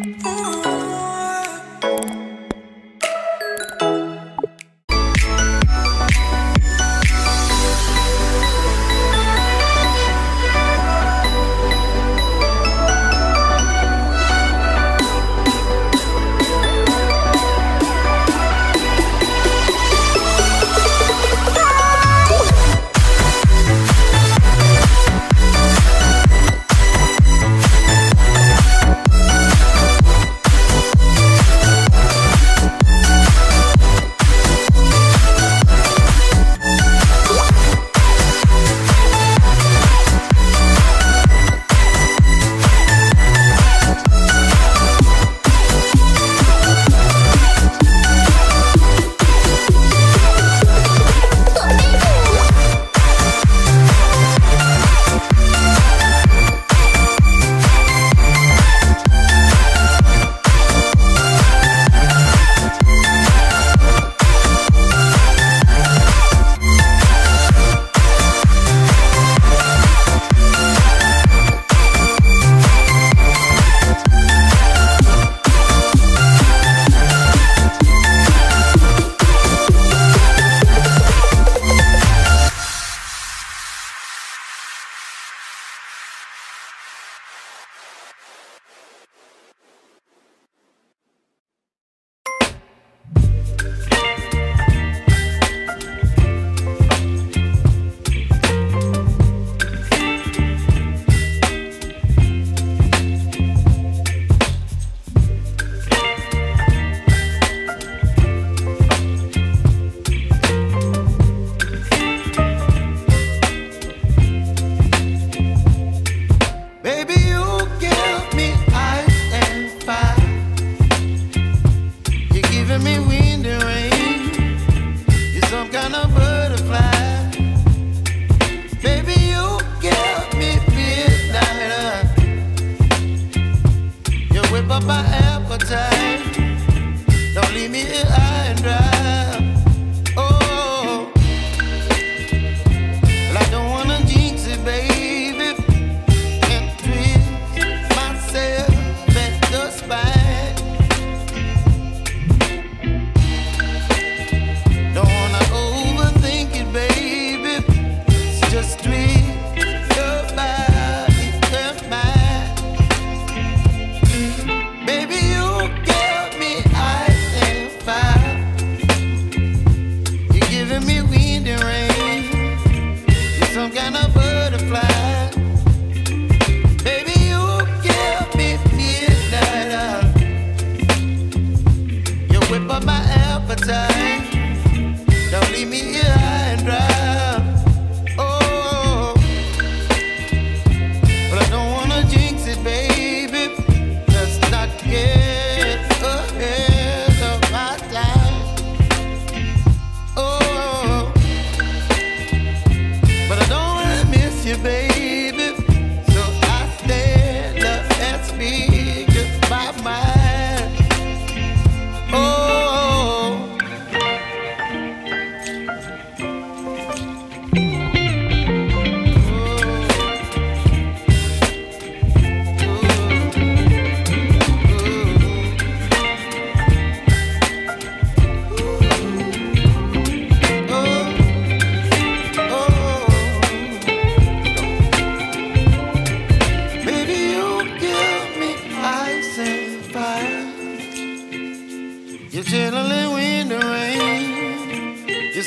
Ooh.